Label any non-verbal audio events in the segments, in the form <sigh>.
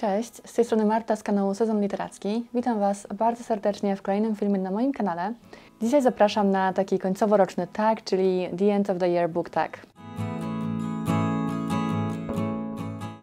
Cześć, z tej strony Marta z kanału Sezon Literacki. Witam Was bardzo serdecznie w kolejnym filmie na moim kanale. Dzisiaj zapraszam na taki końcowo-roczny tag, czyli The End of the Year Book Tag.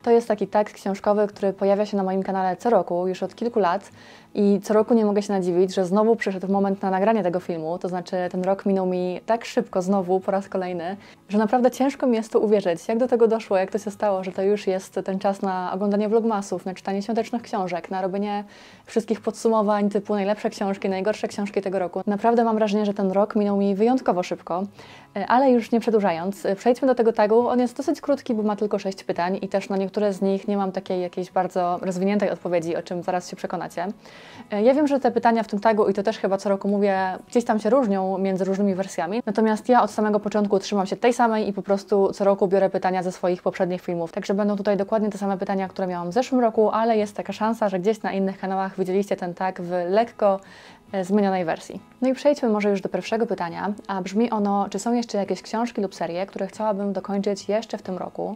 To jest taki tag książkowy, który pojawia się na moim kanale co roku, już od kilku lat i co roku nie mogę się nadziwić, że znowu przyszedł moment na nagranie tego filmu, to znaczy ten rok minął mi tak szybko znowu, po raz kolejny, że naprawdę ciężko mi jest to uwierzyć, jak do tego doszło, jak to się stało, że to już jest ten czas na oglądanie vlogmasów, na czytanie świątecznych książek, na robienie wszystkich podsumowań typu najlepsze książki, najgorsze książki tego roku. Naprawdę mam wrażenie, że ten rok minął mi wyjątkowo szybko, ale już nie przedłużając, e, przejdźmy do tego tagu. On jest dosyć krótki, bo ma tylko sześć pytań i też na niektóre z nich nie mam takiej jakiejś bardzo rozwiniętej odpowiedzi, o czym zaraz się przekonacie. E, ja wiem, że te pytania w tym tagu, i to też chyba co roku mówię, gdzieś tam się różnią między różnymi wersjami, natomiast ja od samego początku trzymam się tej samej i po prostu co roku biorę pytania ze swoich poprzednich filmów. Także będą tutaj dokładnie te same pytania, które miałam w zeszłym roku, ale jest taka szansa, że gdzieś na innych kanałach widzieliście ten tag w lekko e, zmienionej wersji. No i przejdźmy może już do pierwszego pytania, a brzmi ono, czy są jeszcze jakieś książki lub serie, które chciałabym dokończyć jeszcze w tym roku?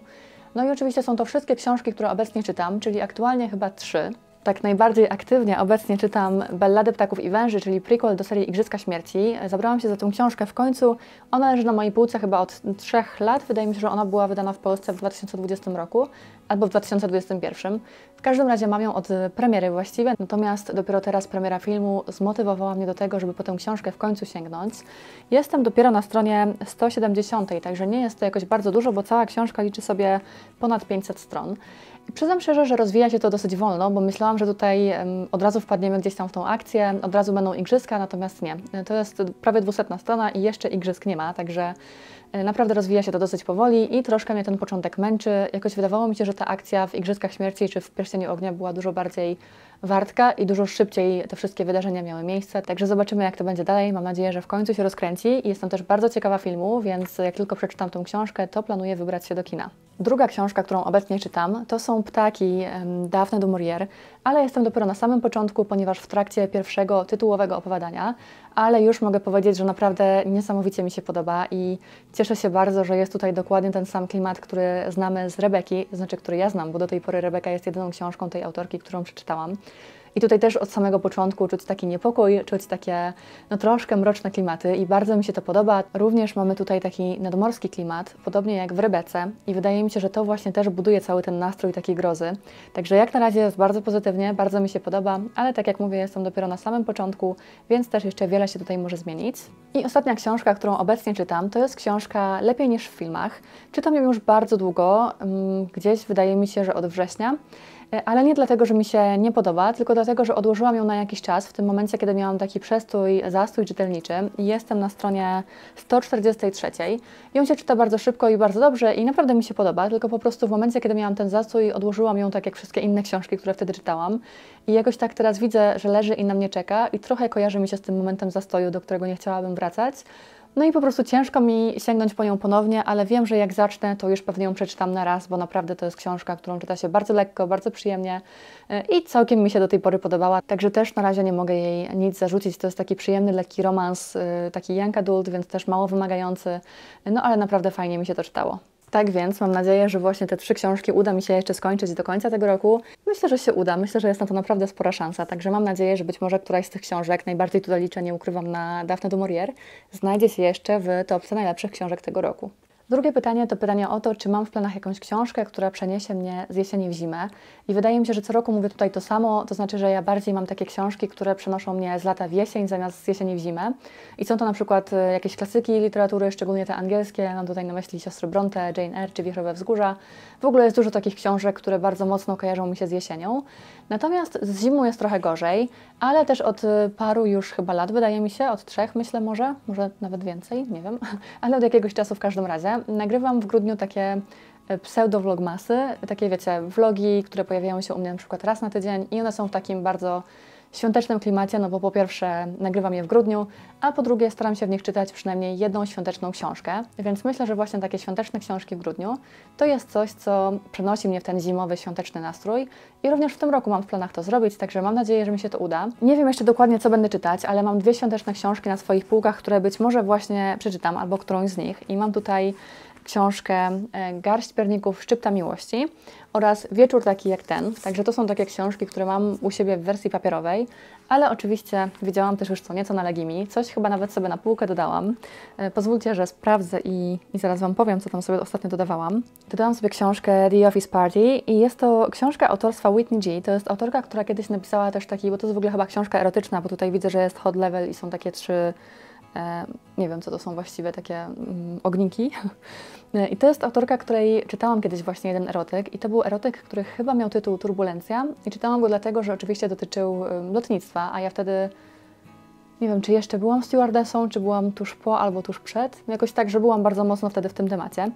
No i oczywiście są to wszystkie książki, które obecnie czytam, czyli aktualnie chyba trzy tak najbardziej aktywnie obecnie czytam Ballady Ptaków i Węży, czyli prequel do serii Igrzyska Śmierci. Zabrałam się za tę książkę w końcu. Ona leży na mojej półce chyba od trzech lat. Wydaje mi się, że ona była wydana w Polsce w 2020 roku albo w 2021. W każdym razie mam ją od premiery właściwie, natomiast dopiero teraz premiera filmu zmotywowała mnie do tego, żeby po tę książkę w końcu sięgnąć. Jestem dopiero na stronie 170, także nie jest to jakoś bardzo dużo, bo cała książka liczy sobie ponad 500 stron. Przyznam szczerze, że rozwija się to dosyć wolno, bo myślałam, że tutaj od razu wpadniemy gdzieś tam w tą akcję, od razu będą igrzyska, natomiast nie. To jest prawie 200 strona i jeszcze igrzysk nie ma, także e, naprawdę rozwija się to dosyć powoli i troszkę mnie ten początek męczy. Jakoś wydawało mi się, że ta akcja w Igrzyskach Śmierci czy w Pierścieniu Ognia była dużo bardziej wartka i dużo szybciej te wszystkie wydarzenia miały miejsce. Także zobaczymy, jak to będzie dalej. Mam nadzieję, że w końcu się rozkręci. Jestem też bardzo ciekawa filmu, więc jak tylko przeczytam tą książkę, to planuję wybrać się do kina. Druga książka, którą obecnie czytam, to są Ptaki Daphne du Maurier, ale jestem dopiero na samym początku, ponieważ w trakcie pierwszego tytułowego opowiadania, ale już mogę powiedzieć, że naprawdę niesamowicie mi się podoba i cieszę się bardzo, że jest tutaj dokładnie ten sam klimat, który znamy z Rebeki, znaczy który ja znam, bo do tej pory Rebeka jest jedyną książką tej autorki, którą przeczytałam. I tutaj też od samego początku czuć taki niepokój, czuć takie no, troszkę mroczne klimaty i bardzo mi się to podoba. Również mamy tutaj taki nadmorski klimat, podobnie jak w Rebece i wydaje mi się, że to właśnie też buduje cały ten nastrój takiej grozy. Także jak na razie jest bardzo pozytywnie, bardzo mi się podoba, ale tak jak mówię, jestem dopiero na samym początku, więc też jeszcze wiele się tutaj może zmienić. I ostatnia książka, którą obecnie czytam, to jest książka Lepiej niż w filmach. Czytam ją już bardzo długo, mm, gdzieś wydaje mi się, że od września. E, ale nie dlatego, że mi się nie podoba, tylko dlatego, że odłożyłam ją na jakiś czas, w tym momencie, kiedy miałam taki przestój, zastój czytelniczy. Jestem na stronie 143. Ją się czyta bardzo szybko i bardzo dobrze i naprawdę mi się podoba, tylko po prostu w momencie, kiedy miałam ten zastój, odłożyłam ją tak jak wszystkie inne książki, które wtedy czytałam. I jakoś tak teraz widzę, że leży i na mnie czeka i trochę kojarzy mi się z tym momentem zastoju, do którego nie chciałabym wracać. No i po prostu ciężko mi sięgnąć po nią ponownie, ale wiem, że jak zacznę, to już pewnie ją przeczytam na raz, bo naprawdę to jest książka, którą czyta się bardzo lekko, bardzo przyjemnie e, i całkiem mi się do tej pory podobała. Także też na razie nie mogę jej nic zarzucić. To jest taki przyjemny, lekki romans, e, taki young adult, więc też mało wymagający, no ale naprawdę fajnie mi się to czytało. Tak więc mam nadzieję, że właśnie te trzy książki uda mi się jeszcze skończyć do końca tego roku. Myślę, że się uda. Myślę, że jest na to naprawdę spora szansa. Także mam nadzieję, że być może któraś z tych książek, najbardziej tutaj liczę, nie ukrywam, na Daphne du Maurier, znajdzie się jeszcze w topce najlepszych książek tego roku. Drugie pytanie to pytanie o to, czy mam w planach jakąś książkę, która przeniesie mnie z jesieni w zimę. I wydaje mi się, że co roku mówię tutaj to samo, to znaczy, że ja bardziej mam takie książki, które przenoszą mnie z lata w jesień zamiast z jesieni w zimę. I są to na przykład e, jakieś klasyki literatury, szczególnie te angielskie. Mam tutaj na myśli Siostry Bronte, Jane Eyre czy Wiechrowe Wzgórza. W ogóle jest dużo takich książek, które bardzo mocno kojarzą mi się z jesienią. Natomiast z zimą jest trochę gorzej, ale też od e, paru już chyba lat, wydaje mi się, od trzech myślę może, może nawet więcej, nie wiem, <laughs> ale od jakiegoś czasu w każdym razie nagrywam w grudniu takie e, pseudo-vlogmasy, takie wiecie, vlogi, które pojawiają się u mnie na przykład raz na tydzień i one są w takim bardzo świątecznym klimacie, no bo po pierwsze nagrywam je w grudniu, a po drugie staram się w nich czytać przynajmniej jedną świąteczną książkę, więc myślę, że właśnie takie świąteczne książki w grudniu to jest coś, co przenosi mnie w ten zimowy, świąteczny nastrój i również w tym roku mam w planach to zrobić, także mam nadzieję, że mi się to uda. Nie wiem jeszcze dokładnie, co będę czytać, ale mam dwie świąteczne książki na swoich półkach, które być może właśnie przeczytam, albo którąś z nich i mam tutaj książkę e, Garść pierników Szczypta Miłości oraz Wieczór taki jak ten. Także to są takie książki, które mam u siebie w wersji papierowej, ale oczywiście widziałam też już co nieco na Legimi. Coś chyba nawet sobie na półkę dodałam. E, pozwólcie, że sprawdzę i, i zaraz Wam powiem, co tam sobie ostatnio dodawałam. Dodałam sobie książkę The Office Party i jest to książka autorstwa Whitney G. To jest autorka, która kiedyś napisała też taki, bo to jest w ogóle chyba książka erotyczna, bo tutaj widzę, że jest hot level i są takie trzy nie wiem, co to są właściwie takie mm, ogniki. E, I to jest autorka, której czytałam kiedyś właśnie jeden erotyk i to był erotyk, który chyba miał tytuł Turbulencja i czytałam go dlatego, że oczywiście dotyczył lotnictwa, a ja wtedy nie wiem, czy jeszcze byłam stewardessą, czy byłam tuż po albo tuż przed. Jakoś tak, że byłam bardzo mocno wtedy w tym temacie.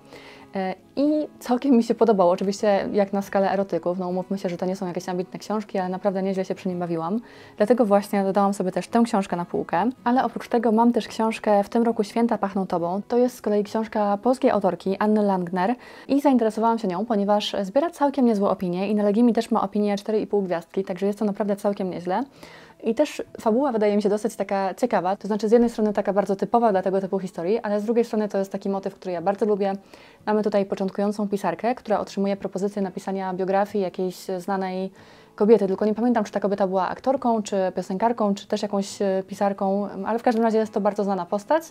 E, I całkiem mi się podobało, oczywiście jak na skalę erotyków, no umówmy się, że to nie są jakieś ambitne książki, ale naprawdę nieźle się przy nim bawiłam. Dlatego właśnie dodałam sobie też tę książkę na półkę. Ale oprócz tego mam też książkę W tym roku święta pachną tobą. To jest z kolei książka polskiej autorki Anny Langner i zainteresowałam się nią, ponieważ zbiera całkiem niezłe opinie i na Legimi też ma opinię 4,5 gwiazdki, także jest to naprawdę całkiem nieźle. I też fabuła wydaje mi się dosyć taka ciekawa, to znaczy z jednej strony taka bardzo typowa dla tego typu historii, ale z drugiej strony to jest taki motyw, który ja bardzo lubię. Mamy tutaj początkującą pisarkę, która otrzymuje propozycję napisania biografii jakiejś znanej kobiety, tylko nie pamiętam, czy ta kobieta była aktorką, czy piosenkarką, czy też jakąś e, pisarką, ale w każdym razie jest to bardzo znana postać.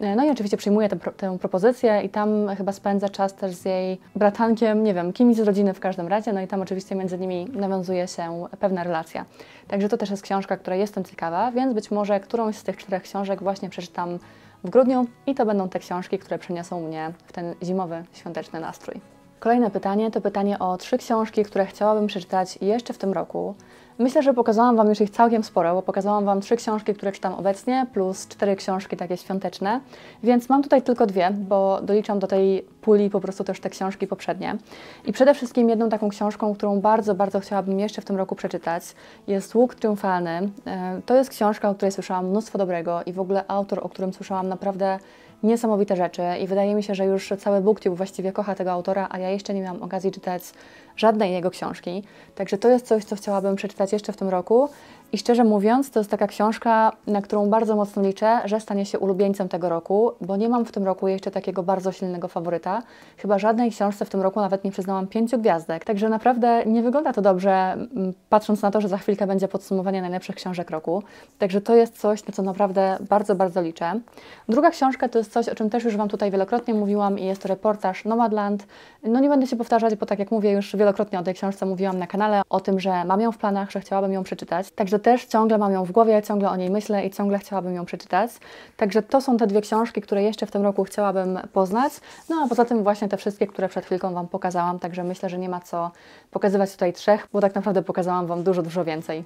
E, no i oczywiście przyjmuje tę, tę propozycję i tam chyba spędza czas też z jej bratankiem, nie wiem, kimś z rodziny w każdym razie, no i tam oczywiście między nimi nawiązuje się pewna relacja. Także to też jest książka, która jestem ciekawa, więc być może którąś z tych czterech książek właśnie przeczytam w grudniu i to będą te książki, które przeniosą mnie w ten zimowy, świąteczny nastrój. Kolejne pytanie to pytanie o trzy książki, które chciałabym przeczytać jeszcze w tym roku. Myślę, że pokazałam Wam już ich całkiem sporo, bo pokazałam Wam trzy książki, które czytam obecnie, plus cztery książki takie świąteczne, więc mam tutaj tylko dwie, bo doliczam do tej puli po prostu też te książki poprzednie. I przede wszystkim jedną taką książką, którą bardzo, bardzo chciałabym jeszcze w tym roku przeczytać, jest Łuk Triumfalny. E, to jest książka, o której słyszałam mnóstwo dobrego i w ogóle autor, o którym słyszałam naprawdę niesamowite rzeczy i wydaje mi się, że już cały BookTube właściwie kocha tego autora, a ja jeszcze nie miałam okazji czytać żadnej jego książki. Także to jest coś, co chciałabym przeczytać jeszcze w tym roku. I szczerze mówiąc, to jest taka książka, na którą bardzo mocno liczę, że stanie się ulubieńcem tego roku, bo nie mam w tym roku jeszcze takiego bardzo silnego faworyta. Chyba żadnej książce w tym roku nawet nie przyznałam pięciu gwiazdek. Także naprawdę nie wygląda to dobrze, patrząc na to, że za chwilkę będzie podsumowanie najlepszych książek roku. Także to jest coś, na co naprawdę bardzo, bardzo liczę. Druga książka to jest coś, o czym też już Wam tutaj wielokrotnie mówiłam i jest to reportaż Nomadland. No nie będę się powtarzać, bo tak jak mówię, już wielokrotnie o tej książce mówiłam na kanale, o tym, że mam ją w planach, że chciałabym ją przeczytać. Także też ciągle mam ją w głowie, ciągle o niej myślę i ciągle chciałabym ją przeczytać. Także to są te dwie książki, które jeszcze w tym roku chciałabym poznać. No a poza tym właśnie te wszystkie, które przed chwilką Wam pokazałam, także myślę, że nie ma co pokazywać tutaj trzech, bo tak naprawdę pokazałam Wam dużo, dużo więcej.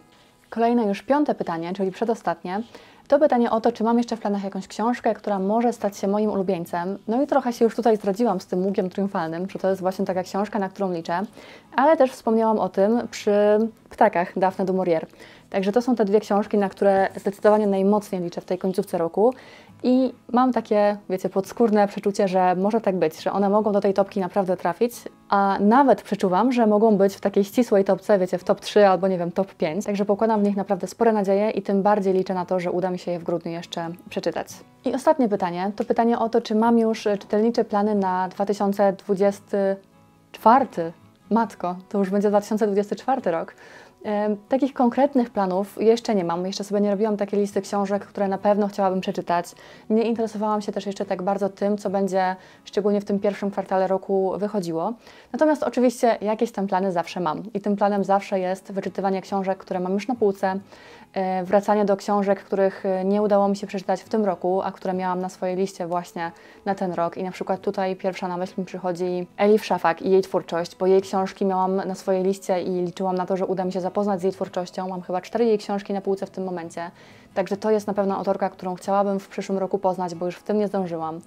Kolejne już piąte pytanie, czyli przedostatnie. To pytanie o to, czy mam jeszcze w planach jakąś książkę, która może stać się moim ulubieńcem. No i trochę się już tutaj zdradziłam z tym ługiem triumfalnym, że to jest właśnie taka książka, na którą liczę, ale też wspomniałam o tym przy ptakach Daphne du Maurier. Także to są te dwie książki, na które zdecydowanie najmocniej liczę w tej końcówce roku. I mam takie, wiecie, podskórne przeczucie, że może tak być, że one mogą do tej topki naprawdę trafić, a nawet przeczuwam, że mogą być w takiej ścisłej topce, wiecie, w top 3 albo nie wiem, top 5. Także pokładam w nich naprawdę spore nadzieje i tym bardziej liczę na to, że uda mi się je w grudniu jeszcze przeczytać. I ostatnie pytanie, to pytanie o to, czy mam już czytelnicze plany na 2024 Matko, to już będzie 2024 rok. Takich konkretnych planów jeszcze nie mam. Jeszcze sobie nie robiłam takiej listy książek, które na pewno chciałabym przeczytać. Nie interesowałam się też jeszcze tak bardzo tym, co będzie szczególnie w tym pierwszym kwartale roku wychodziło. Natomiast oczywiście jakieś tam plany zawsze mam. I tym planem zawsze jest wyczytywanie książek, które mam już na półce, E, wracanie do książek, których e, nie udało mi się przeczytać w tym roku, a które miałam na swojej liście właśnie na ten rok. I na przykład tutaj pierwsza na myśl mi przychodzi Elif Szafak i jej twórczość, bo jej książki miałam na swojej liście i liczyłam na to, że uda mi się zapoznać z jej twórczością. Mam chyba cztery jej książki na półce w tym momencie. Także to jest na pewno autorka, którą chciałabym w przyszłym roku poznać, bo już w tym nie zdążyłam.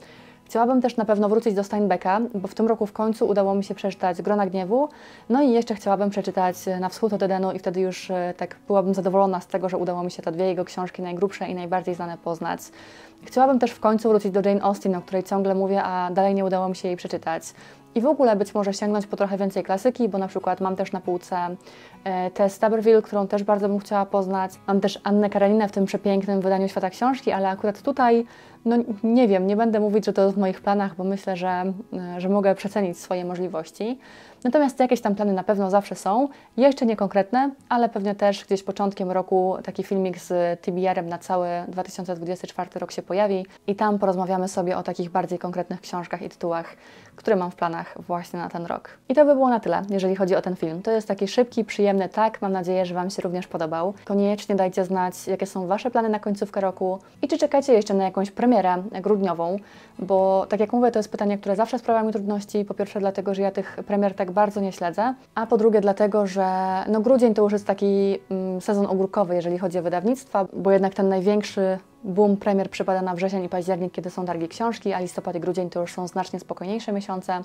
Chciałabym też na pewno wrócić do Steinbecka, bo w tym roku w końcu udało mi się przeczytać Grona Gniewu, no i jeszcze chciałabym przeczytać e, Na wschód od Edenu i wtedy już e, tak byłabym zadowolona z tego, że udało mi się te dwie jego książki najgrubsze i najbardziej znane poznać. Chciałabym też w końcu wrócić do Jane Austen, o której ciągle mówię, a dalej nie udało mi się jej przeczytać. I w ogóle być może sięgnąć po trochę więcej klasyki, bo na przykład mam też na półce e, Tess Taberville, którą też bardzo bym chciała poznać. Mam też Annę Kareninę w tym przepięknym wydaniu Świata Książki, ale akurat tutaj, no nie wiem, nie będę mówić, że to w moich planach, bo myślę, że, e, że mogę przecenić swoje możliwości. Natomiast jakieś tam plany na pewno zawsze są, jeszcze nie konkretne, ale pewnie też gdzieś początkiem roku taki filmik z TBR-em na cały 2024 rok się pojawi i tam porozmawiamy sobie o takich bardziej konkretnych książkach i tytułach, które mam w planach właśnie na ten rok. I to by było na tyle, jeżeli chodzi o ten film. To jest taki szybki, przyjemny tak, mam nadzieję, że Wam się również podobał. Koniecznie dajcie znać, jakie są Wasze plany na końcówkę roku i czy czekacie jeszcze na jakąś premierę grudniową, bo tak jak mówię, to jest pytanie, które zawsze sprawia mi trudności. Po pierwsze dlatego, że ja tych premier tak bardzo nie śledzę, a po drugie dlatego, że no grudzień to już jest taki mm, sezon ogórkowy, jeżeli chodzi o wydawnictwa, bo jednak ten największy boom premier przypada na wrzesień i październik, kiedy są targi książki, a listopad i grudzień to już są znacznie spokojniejsze miesiące,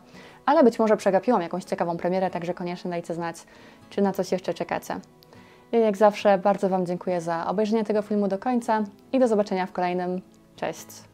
ale być może przegapiłam jakąś ciekawą premierę, także koniecznie dajcie znać, czy na coś jeszcze czekacie. Ja jak zawsze bardzo Wam dziękuję za obejrzenie tego filmu do końca i do zobaczenia w kolejnym. Cześć!